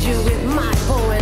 you with my poem.